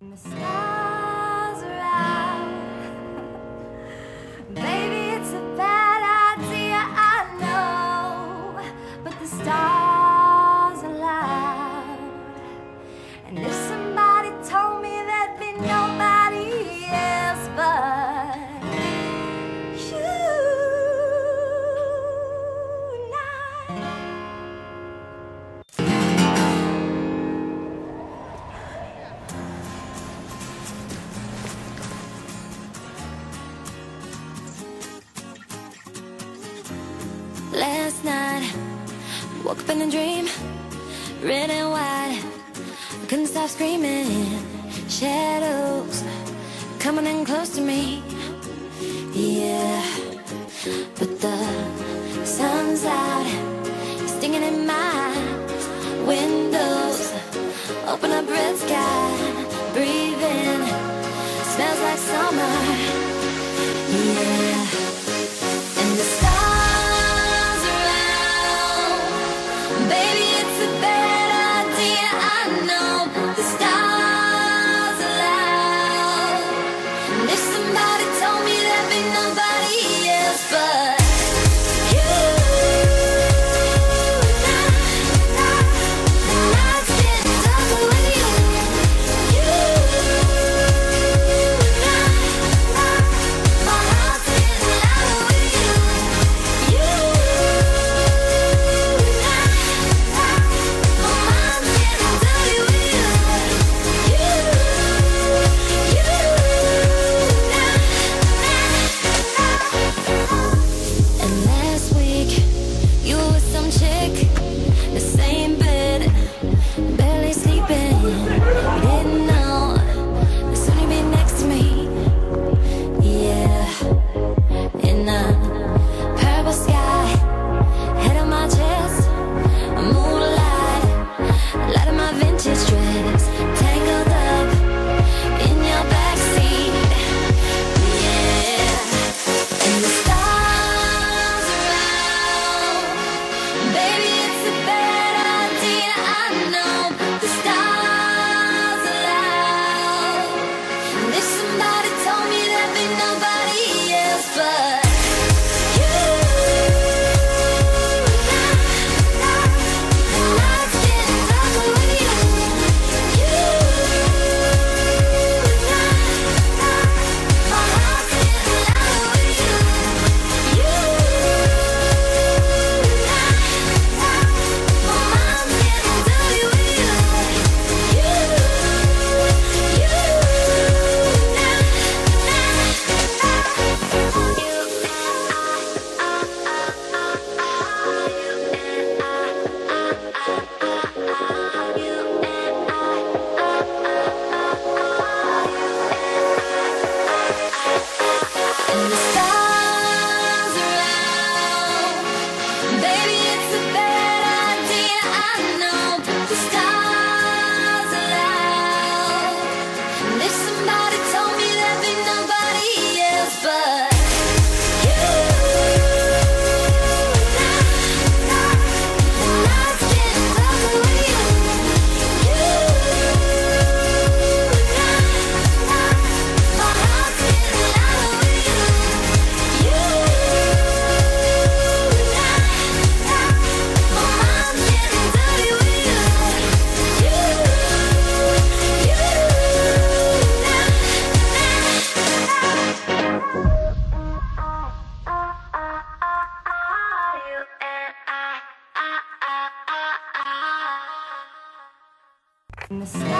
In the sky. Woke up in a dream, red and white. Couldn't stop screaming. Shadows coming in close to me. Yeah, but the sun's out, stinging in my windows. Open up red sky, breathing. Smells like summer. Yeah. In the sky.